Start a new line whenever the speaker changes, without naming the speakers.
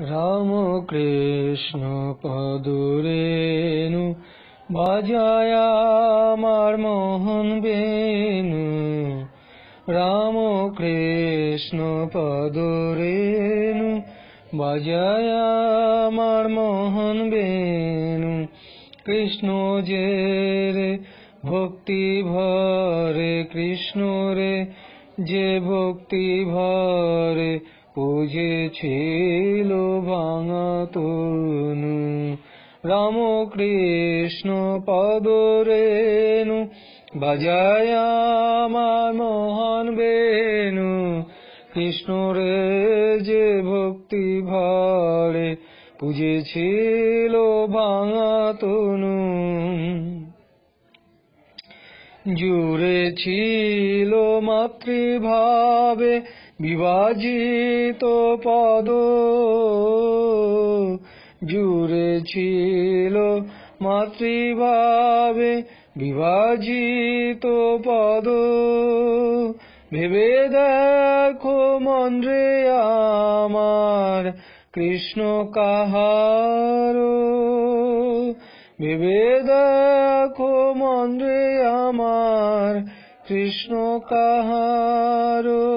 রাম কৃষ্ণ বাজায় আমার মোহন বেণু। রাম কৃষ্ণ বাজায় আমার মোহন বেণু। কৃষ্ণ যে রে ভক্তি ভরে, কৃষ্ণ রে যে ভক্তি ভরে বুঝেছিল ভাঙা তনু। রাম কৃষ্ণ পদরেণু বাজায় আমার মোহন বেণু। কৃষ্ণ রে যে ভক্তি ভরে, বুঝেছিল ভাঙা তনু। জুড়ে ছিল মাতৃভাবে বিভাজিত পদ জুড়ে ছিল মাতৃভাবে বিভাজিত পদ। ভেবে দেখো মন রে আমার কৃষ্ণ কাহার। ভেবে দেখো মন রে আমার কৃষ্ণ কাহার।